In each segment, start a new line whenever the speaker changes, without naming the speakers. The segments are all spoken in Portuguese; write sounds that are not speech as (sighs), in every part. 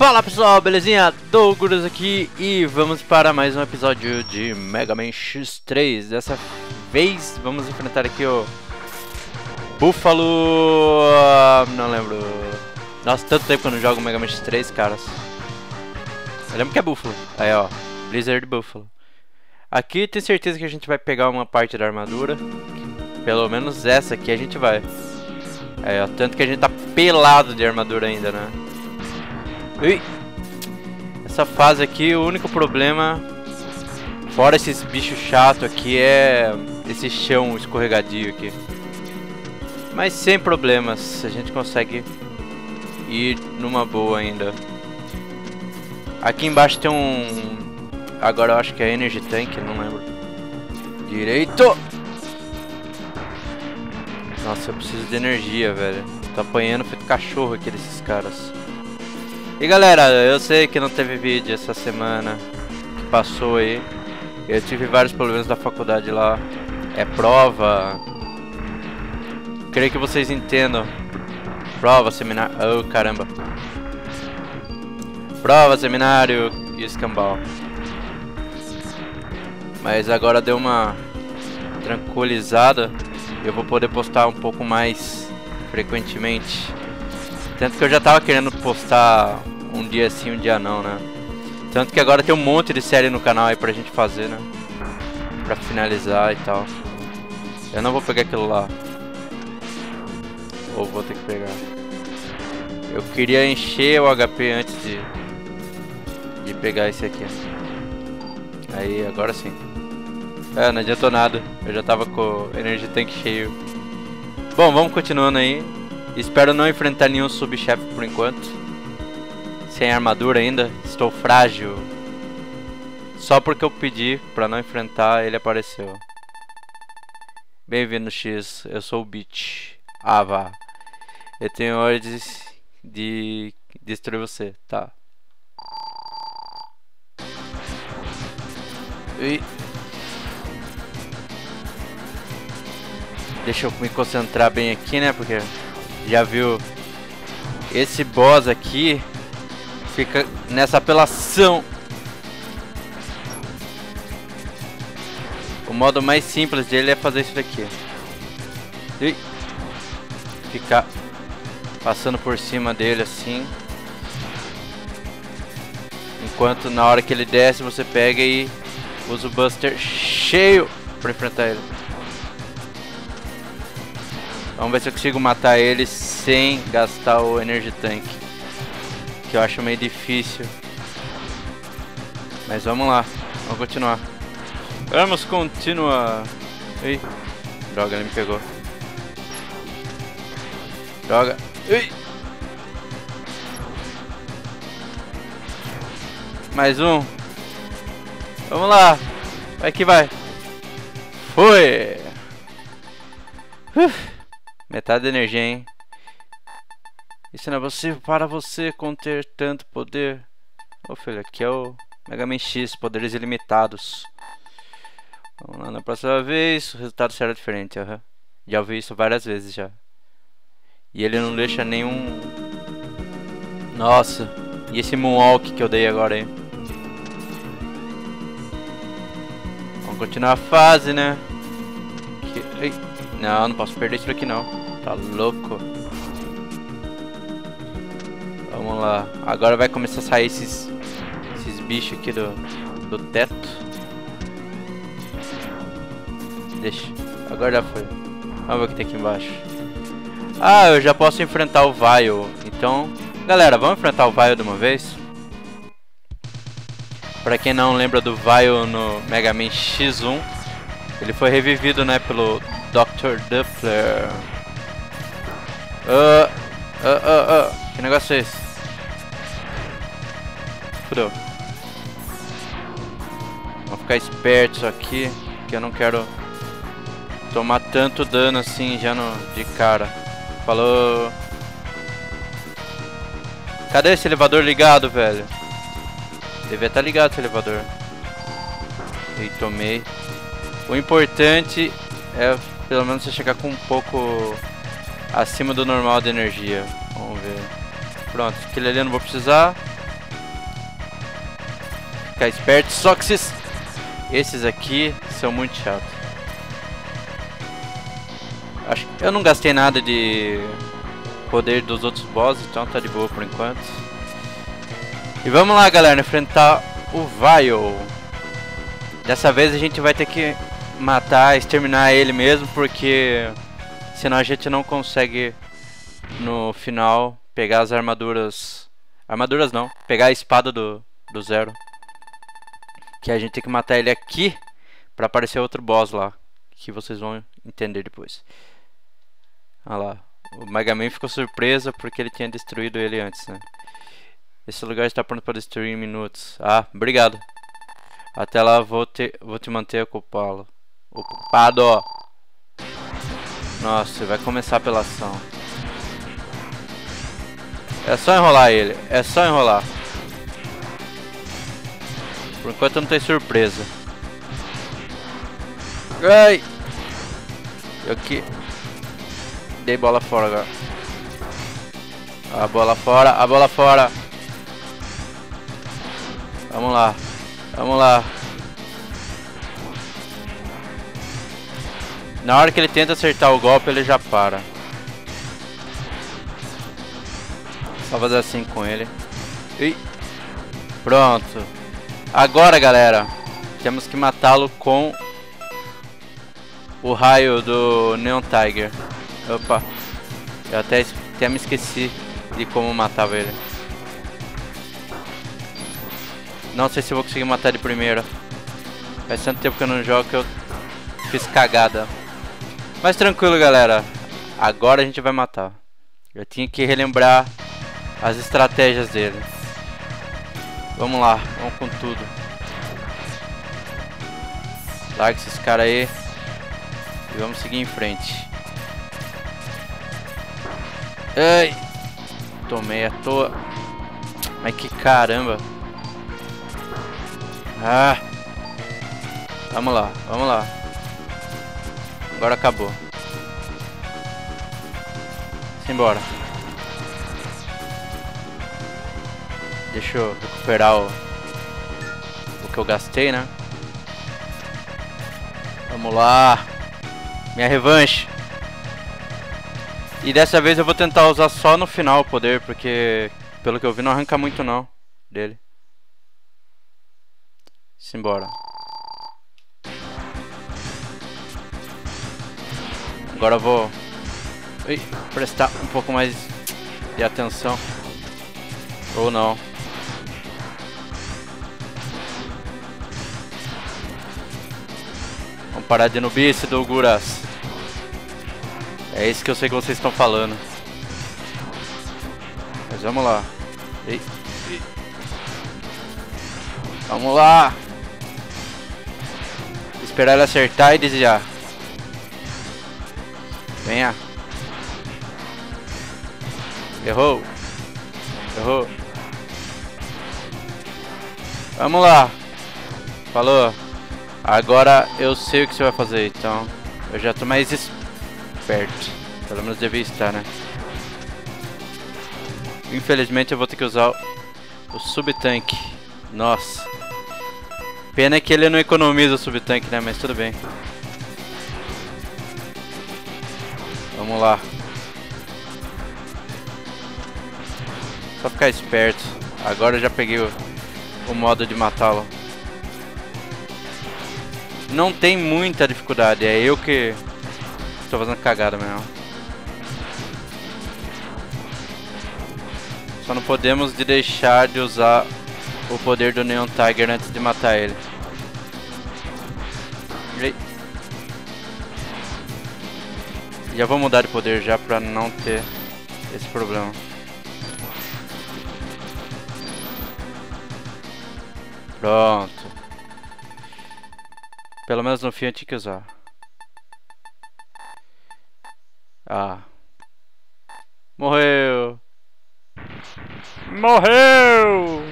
Fala pessoal, belezinha? Douglas aqui e vamos para mais um episódio de Mega Man X3 Dessa vez vamos enfrentar aqui o Búfalo... não lembro. Nossa, tanto tempo que eu não jogo Mega Man X3, caras. Eu lembro que é Búfalo Aí ó, Blizzard Búfalo Aqui tem certeza que a gente vai pegar uma parte da armadura. Pelo menos essa aqui a gente vai. Aí ó, tanto que a gente tá pelado de armadura ainda, né Ui. Essa fase aqui, o único problema, fora esses bichos chato aqui, é esse chão escorregadio aqui. Mas sem problemas, a gente consegue ir numa boa ainda. Aqui embaixo tem um... Agora eu acho que é Energy Tank, não lembro. Direito! Nossa, eu preciso de energia, velho. Tô apanhando feito cachorro aqui desses caras. E galera, eu sei que não teve vídeo essa semana que passou aí. Eu tive vários problemas da faculdade lá. É prova. Creio que vocês entendam. Prova, seminário. Oh caramba. Prova, seminário e escambau. Mas agora deu uma tranquilizada. Eu vou poder postar um pouco mais frequentemente. Tanto que eu já tava querendo postar um dia sim, um dia não, né? Tanto que agora tem um monte de série no canal aí pra gente fazer, né? Pra finalizar e tal. Eu não vou pegar aquilo lá. Ou vou ter que pegar. Eu queria encher o HP antes de... De pegar esse aqui. Aí, agora sim. É, não adiantou nada. Eu já tava com o Energy Tank cheio. Bom, vamos continuando aí. Espero não enfrentar nenhum subchefe por enquanto. Sem armadura ainda. Estou frágil. Só porque eu pedi pra não enfrentar, ele apareceu. Bem-vindo, X. Eu sou o Beach. Ah, vá. Eu tenho ordens de destruir você. Tá. E... Deixa eu me concentrar bem aqui, né? Porque já viu esse boss aqui fica nessa apelação. O modo mais simples dele é fazer isso daqui. E ficar passando por cima dele assim. Enquanto na hora que ele desce você pega e usa o Buster cheio para enfrentar ele. Vamos ver se eu consigo matar ele sem gastar o Energy Tank. Que eu acho meio difícil. Mas vamos lá. Vamos continuar. Vamos continuar. Ih. Droga, ele me pegou. Droga. Ih. Mais um. Vamos lá. Vai que vai. Foi. Uf. Metade da energia, hein? Isso não é possível para você conter tanto poder. Ô filho, aqui é o Mega Man X, poderes ilimitados. Vamos lá, na próxima vez o resultado será diferente. Uhum. Já ouvi isso várias vezes já. E ele não deixa nenhum... Nossa, e esse Moonwalk que eu dei agora aí? Vamos continuar a fase, né? Não, não posso perder isso aqui não. Tá louco. Vamos lá. Agora vai começar a sair esses, esses bichos aqui do, do teto. Deixa. Agora já foi. Vamos ver o que tem aqui embaixo. Ah, eu já posso enfrentar o Vile. Então, galera, vamos enfrentar o Vile de uma vez? Pra quem não lembra do Vile no Mega Man X1, ele foi revivido, né, pelo Dr. Duffler. Ah, ah, ah. Que negócio é esse? Fudeu. Vamos ficar espertos aqui, que eu não quero tomar tanto dano assim já no, de cara. Falou. Cadê esse elevador ligado, velho? Devia estar tá ligado esse elevador. E tomei. O importante é pelo menos você chegar com um pouco acima do normal de energia. Vamos ver. Pronto, aquele ali eu não vou precisar. ficar esperto. Só que esses, esses aqui são muito chatos. Acho, eu não gastei nada de poder dos outros bosses, então tá de boa por enquanto. E vamos lá, galera, enfrentar o Vile. Dessa vez a gente vai ter que matar, exterminar ele mesmo, porque senão a gente não consegue no final pegar as armaduras. Armaduras não, pegar a espada do, do Zero. Que a gente tem que matar ele aqui para aparecer outro boss lá. Que vocês vão entender depois. Olha lá. O Mega Man ficou surpreso porque ele tinha destruído ele antes, né? Esse lugar está pronto para destruir em minutos. Ah, obrigado. Até lá vou te, vou te manter ocupado. Ocupado. Nossa, vai começar pela ação. É só enrolar ele. É só enrolar. Por enquanto não tem surpresa. Ai! Eu aqui. Dei bola fora agora. A bola fora, a bola fora. Vamos lá. Vamos lá. Na hora que ele tenta acertar o golpe, ele já para. Só fazer assim com ele. E pronto. Agora, galera, temos que matá-lo com o raio do Neon Tiger. Opa. Eu até, até me esqueci de como matava ele. Não sei se vou conseguir matar de primeira. Faz tanto tempo que eu não jogo que eu fiz cagada. Mas tranquilo, galera. Agora a gente vai matar. Eu tinha que relembrar as estratégias dele. Vamos lá, vamos com tudo. Larga esses caras aí. E vamos seguir em frente. Ai! Tomei à toa. Mas que caramba. Ah! Vamos lá, vamos lá. Agora acabou. Simbora. Deixa eu recuperar o, o que eu gastei, né? Vamos lá. Minha revanche. E dessa vez eu vou tentar usar só no final o poder, porque pelo que eu vi não arranca muito não dele. Simbora. Agora eu vou Ui, prestar um pouco mais de atenção. Ou não. Vamos parar de nubice, Doguras. É isso que eu sei que vocês estão falando. Mas vamos lá. Ei. Vamos lá. Esperar ele acertar e desviar. Venha. Errou. Errou. Vamos lá. Falou. Agora eu sei o que você vai fazer, então eu já tô mais esperto. Pelo menos devia estar, né? Infelizmente eu vou ter que usar o sub-tanque. Nossa. Pena que ele não economiza o sub-tanque, né? Mas tudo bem. Vamos lá. Só ficar esperto. Agora eu já peguei o, o modo de matá-lo. Não tem muita dificuldade, é eu que estou fazendo cagada mesmo. Só não podemos de deixar de usar o poder do Neon Tiger antes de matar ele. Já vou mudar de poder já pra não ter esse problema. Pronto. Pelo menos no fim eu tinha que usar. Ah. Morreu. Morreu!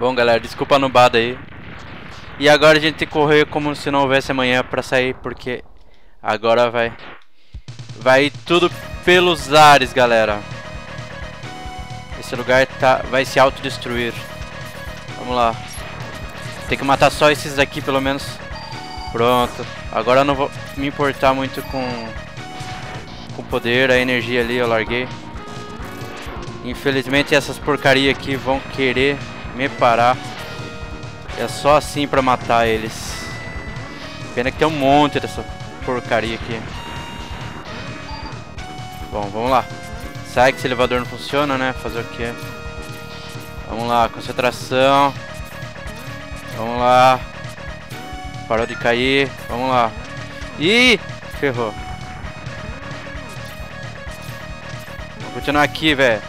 Bom, galera, desculpa a nubada aí. E agora a gente tem que correr como se não houvesse amanhã pra sair, porque agora vai... Vai tudo pelos ares, galera. Esse lugar tá, vai se autodestruir. Vamos lá. Tem que matar só esses daqui, pelo menos. Pronto. Agora eu não vou me importar muito com... Com o poder, a energia ali eu larguei. Infelizmente essas porcaria aqui vão querer me parar. É só assim pra matar eles. Pena que tem um monte dessa porcaria aqui. Bom, vamos lá. Sai que esse elevador não funciona, né? Fazer o quê? Vamos lá, concentração. Vamos lá. Parou de cair. Vamos lá. Ih! Ferrou. Vou continuar aqui, velho.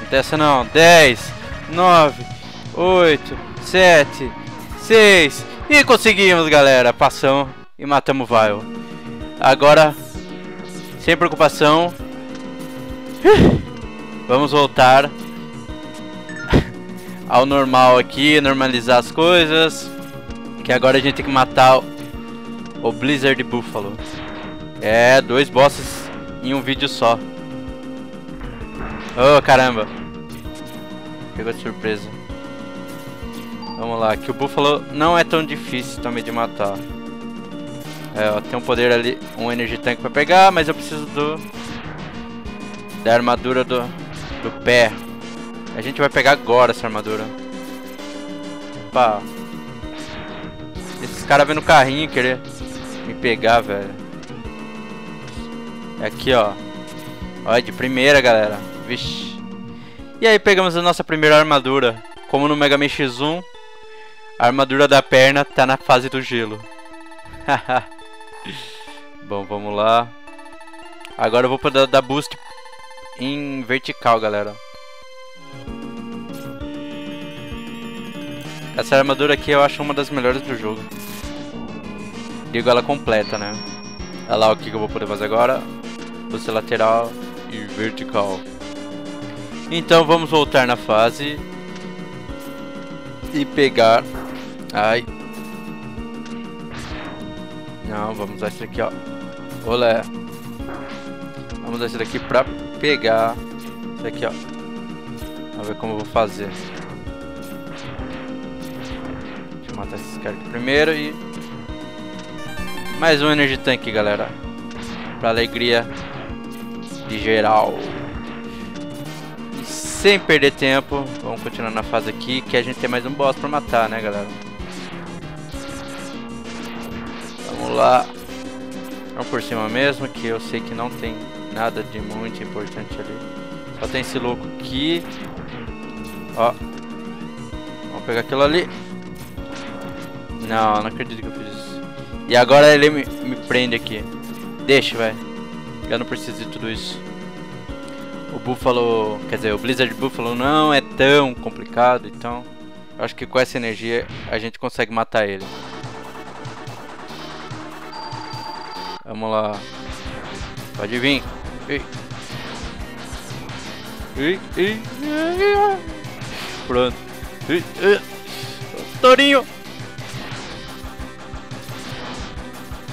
Não desce não. 10, 9, 8, 7, 6. E conseguimos, galera. Passamos e matamos o Vile. Agora, sem preocupação, (sighs) vamos voltar (laughs) ao normal aqui, normalizar as coisas. Que agora a gente tem que matar o Blizzard Buffalo. É, dois bosses em um vídeo só. Oh, caramba. Pegou de surpresa. Vamos lá, que o Buffalo não é tão difícil também de matar. É, ó, tem um poder ali, um Energy Tank pra pegar, mas eu preciso do... Da armadura do, do pé. A gente vai pegar agora essa armadura. Opa. Esses caras vêm no carrinho querer me pegar, velho. É aqui, ó. Olha, de primeira, galera. Vixe. E aí pegamos a nossa primeira armadura. Como no Mega Man X1, a armadura da perna tá na fase do gelo. (laughs) Bom, vamos lá. Agora eu vou poder dar boost em vertical, galera. Essa armadura aqui eu acho uma das melhores do jogo. Digo ela completa, né? Olha lá o que eu vou poder fazer agora. Boost lateral e vertical. Então vamos voltar na fase. E pegar Ai. Não, vamos usar isso aqui, ó. Olé. Vamos usar isso daqui pra pegar. Isso aqui, ó. Vamos ver como eu vou fazer. Deixa eu matar esses caras aqui primeiro e... Mais um Energy Tank, galera. Pra alegria de geral. E sem perder tempo, vamos continuar na fase aqui, que a gente tem mais um boss pra matar, né, galera? Lá. Vamos por cima mesmo, que eu sei que não tem nada de muito importante ali. Só tem esse louco aqui. Ó. Vamos pegar aquilo ali. Não, não acredito que eu fiz isso. E agora ele me, me prende aqui. Deixa, velho. Eu não preciso de tudo isso. O Buffalo, quer dizer, o Blizzard Buffalo não é tão complicado, então... Eu acho que com essa energia a gente consegue matar ele. Vamos lá. Pode vir. Ei. Ei, ei, ei. Pronto. Ei, ei. Torinho.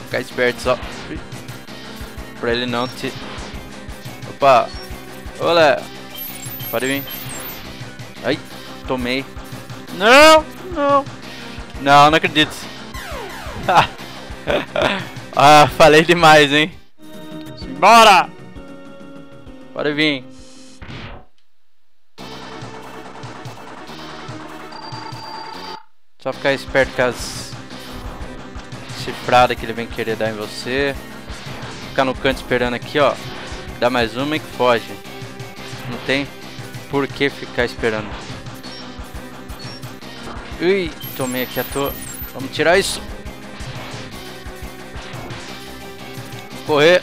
Ficar esperto só. Pra ele não te... Opa. Olé. Pode vir. Ai, tomei. Não, não. Não, não acredito. (laughs) (laughs) Ah, falei demais, hein? Bora! Bora vir. Só ficar esperto com as cifradas que ele vem querer dar em você. Ficar no canto esperando aqui, ó. Dá mais uma e que foge. Não tem por que ficar esperando. Ui, tomei aqui a toa. Vamos tirar isso. Correr.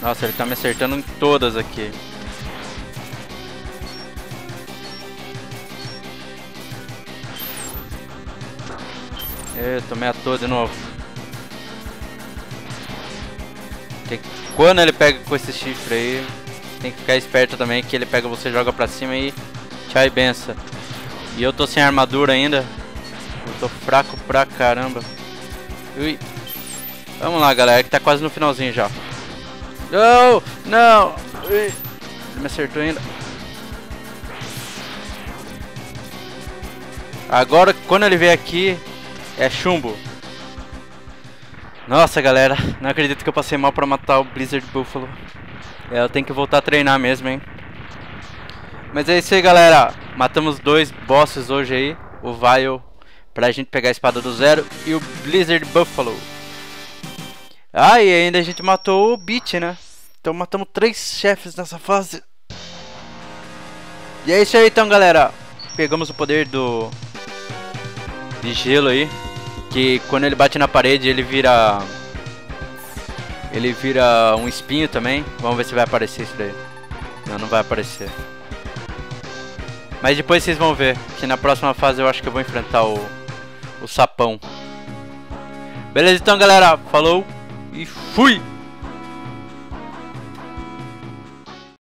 Nossa, ele tá me acertando em todas aqui. Eu tomei a toa de novo. Tem... Quando ele pega com esse chifre aí, tem que ficar esperto também que ele pega você, joga pra cima e tchau e benção. E eu tô sem armadura ainda. Eu tô fraco pra caramba. Ui. Vamos lá, galera, que tá quase no finalzinho já. Não, não. Ele me acertou ainda. Agora, quando ele vier aqui, é chumbo. Nossa, galera, não acredito que eu passei mal pra matar o Blizzard Buffalo. É, eu tenho que voltar a treinar mesmo, hein. Mas é isso aí, galera. Matamos dois bosses hoje aí. O Vile pra gente pegar a espada do zero e o Blizzard Buffalo. Ah, e ainda a gente matou o Beat, né? Então matamos três chefes nessa fase. E é isso aí então, galera. Pegamos o poder do... De gelo aí. Que quando ele bate na parede, ele vira... Ele vira um espinho também. Vamos ver se vai aparecer isso daí. Não, não vai aparecer. Mas depois vocês vão ver que na próxima fase eu acho que eu vou enfrentar o, o sapão. Beleza então galera, falou e fui!